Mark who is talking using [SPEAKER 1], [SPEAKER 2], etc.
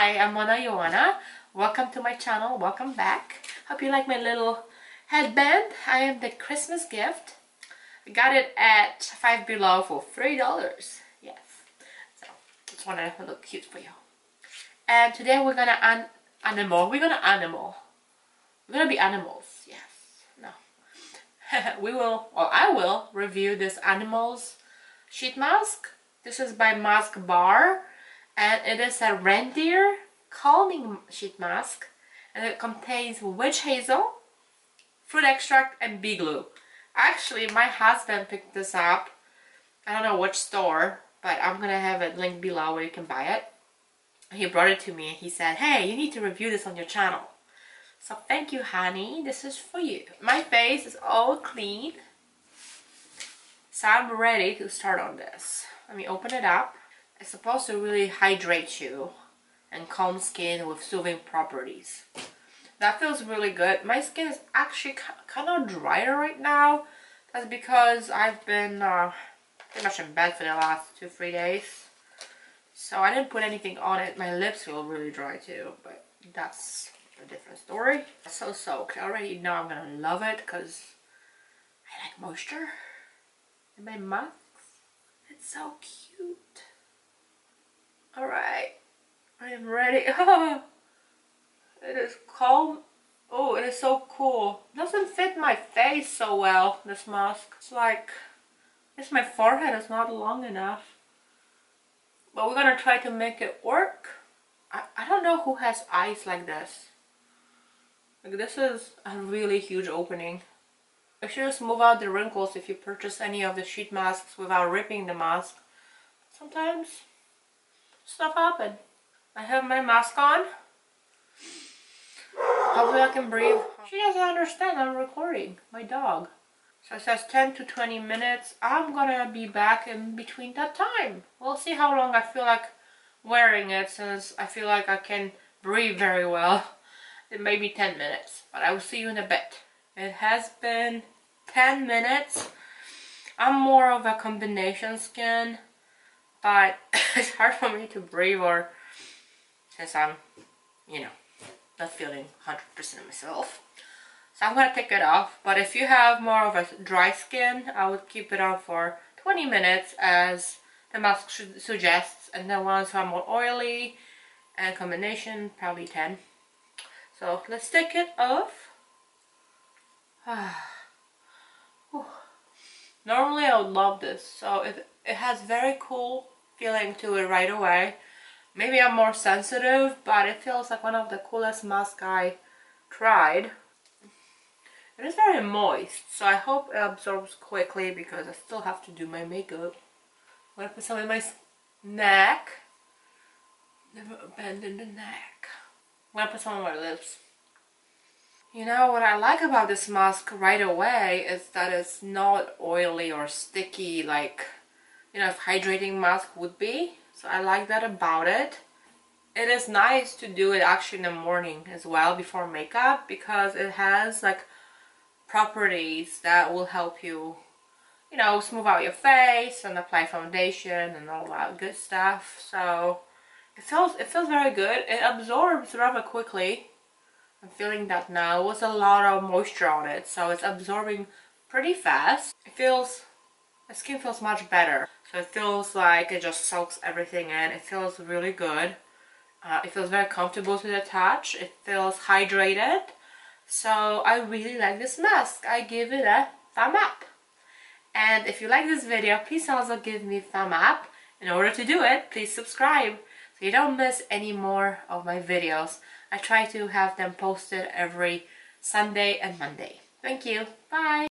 [SPEAKER 1] Hi, I'm Mona Yoanna. Welcome to my channel. Welcome back. Hope you like my little headband. I am the Christmas gift. I got it at Five Below for $3. Yes. So, just wanted to look cute for you. And today we're gonna an animal. We're gonna animal. We're gonna be animals. Yes. No. we will, or I will, review this animals sheet mask. This is by Masque Bar and it is a reindeer calming sheet mask and it contains witch hazel, fruit extract and bee glue. Actually, my husband picked this up. I don't know which store, but I'm gonna have it linked below where you can buy it. He brought it to me and he said, hey, you need to review this on your channel. So thank you, honey. This is for you. My face is all clean. So I'm ready to start on this. Let me open it up. It's supposed to really hydrate you and calm skin with soothing properties. That feels really good. My skin is actually kind of drier right now. That's because I've been uh, pretty much in bed for the last two, three days. So I didn't put anything on it. My lips feel really dry too, but that's a different story. so soaked. I already know I'm gonna love it because I like moisture in my masks. It's so cute. Alright, I am ready. it is calm. Oh, it is so cool. Doesn't fit my face so well, this mask. It's like, it's my forehead is not long enough. But we're gonna try to make it work. I, I don't know who has eyes like this. Like this is a really huge opening. I should just move out the wrinkles if you purchase any of the sheet masks without ripping the mask. Sometimes stuff happen. I have my mask on. Hopefully I can breathe. She doesn't understand I'm recording. My dog. So it says 10 to 20 minutes. I'm gonna be back in between that time. We'll see how long I feel like wearing it since I feel like I can breathe very well. It may be 10 minutes, but I will see you in a bit. It has been 10 minutes. I'm more of a combination skin but it's hard for me to breathe or since I'm, you know, not feeling 100% myself. So I'm gonna take it off. But if you have more of a dry skin, I would keep it on for 20 minutes as the mask suggests. And the ones who are more oily and combination, probably 10. So let's take it off. Ah. Normally I would love this. So it, it has very cool feeling to it right away. Maybe I'm more sensitive, but it feels like one of the coolest masks I tried. It is very moist, so I hope it absorbs quickly because I still have to do my makeup. I'm gonna put some in my neck. Never abandon the neck. I'm gonna put some on my lips. You know, what I like about this mask right away is that it's not oily or sticky like you know, hydrating mask would be. So I like that about it. It is nice to do it actually in the morning as well before makeup because it has like properties that will help you, you know, smooth out your face and apply foundation and all that good stuff. So it feels, it feels very good. It absorbs rather quickly. I'm feeling that now. It was a lot of moisture on it, so it's absorbing pretty fast. It feels, my skin feels much better. So it feels like it just soaks everything in. It feels really good. Uh, it feels very comfortable to the touch. It feels hydrated. So I really like this mask. I give it a thumb up. And if you like this video, please also give me a thumb up. In order to do it, please subscribe so you don't miss any more of my videos. I try to have them posted every Sunday and Monday. Thank you. Bye.